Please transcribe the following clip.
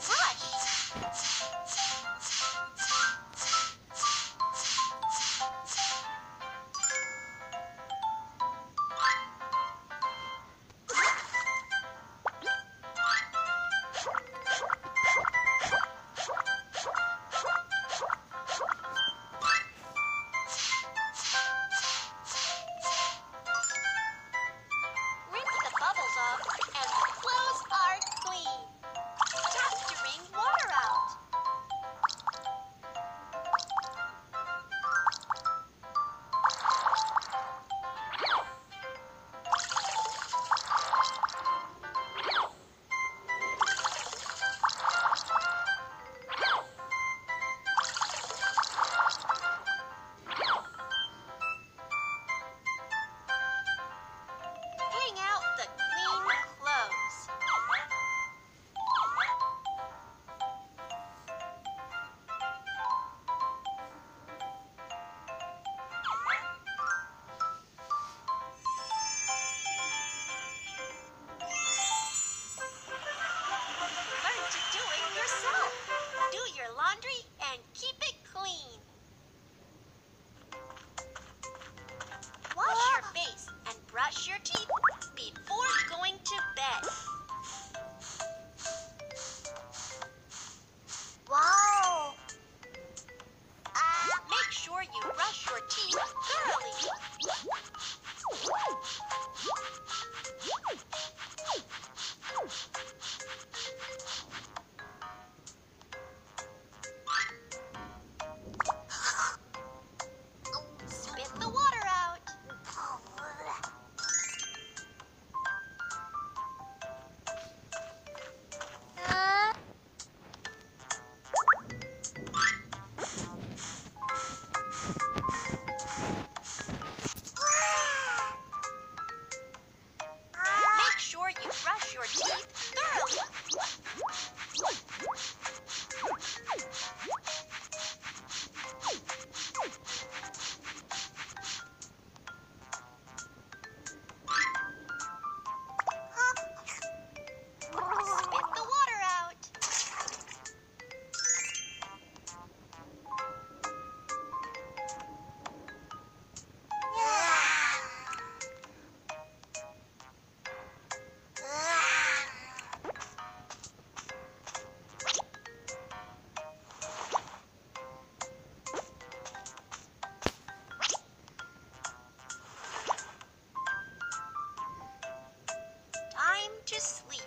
つまり just sleep.